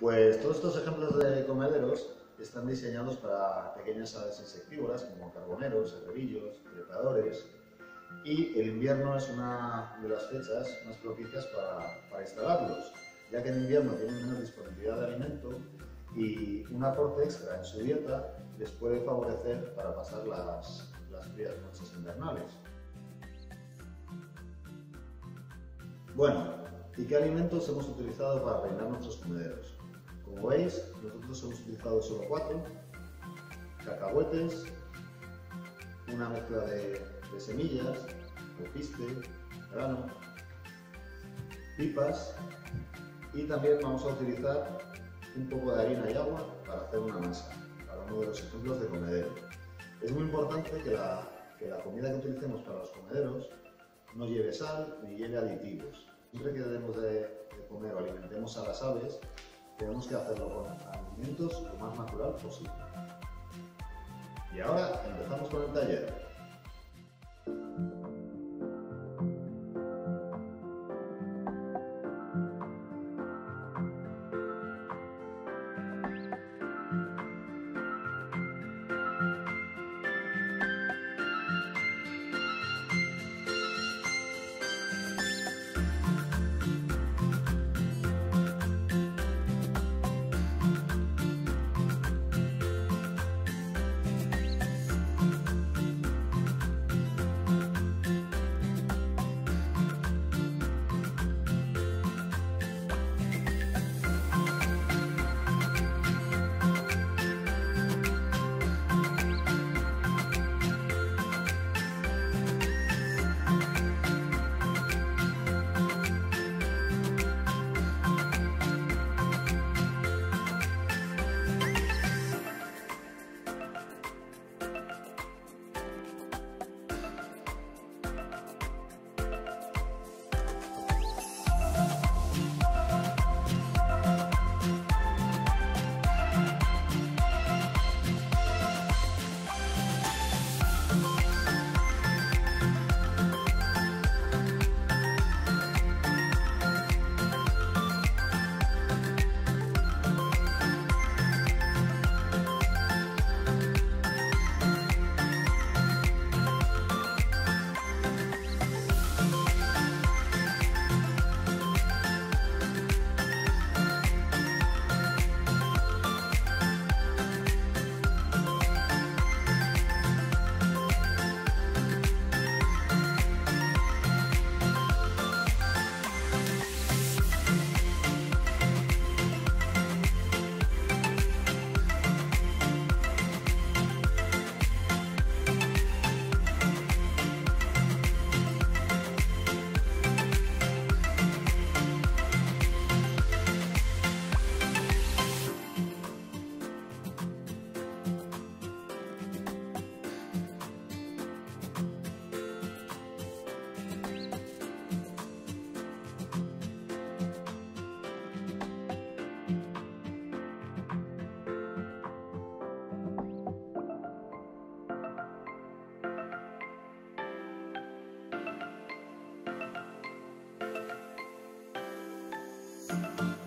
Pues todos estos ejemplos de comederos están diseñados para pequeñas aves insectívoras como carboneros, herrerillos, trepadores y el invierno es una de las fechas más propicias para, instalarlos, ya que en invierno tienen menos disponibilidad de alimento y un aporte extra en su dieta les puede favorecer para pasar las, las frías noches invernales. Bueno, ¿y qué alimentos hemos utilizado para rellenar nuestros comederos? Como veis, nosotros hemos utilizado solo cuatro, cacahuetes, una mezcla de, semillas, piste, grano, pipas y también vamos a utilizar un poco de harina y agua para hacer una masa, para uno de los ejemplos de comedero. Es muy importante que la, que la comida que utilicemos para los comederos no lleve sal ni lleve aditivos. Siempre que debemos de, de comer o alimentemos a las aves, tenemos que hacerlo con alimentos lo más natural posible. Y ahora empezamos con el Música